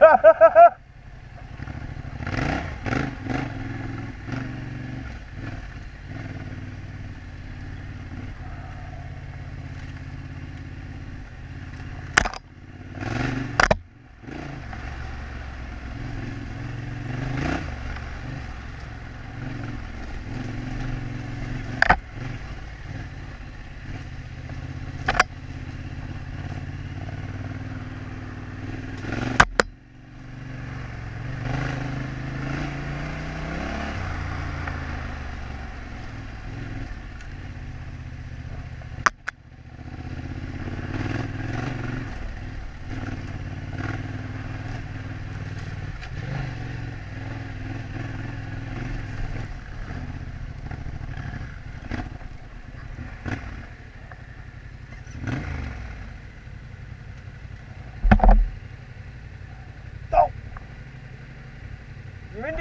ha ha ha ha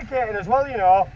You're as well, you know.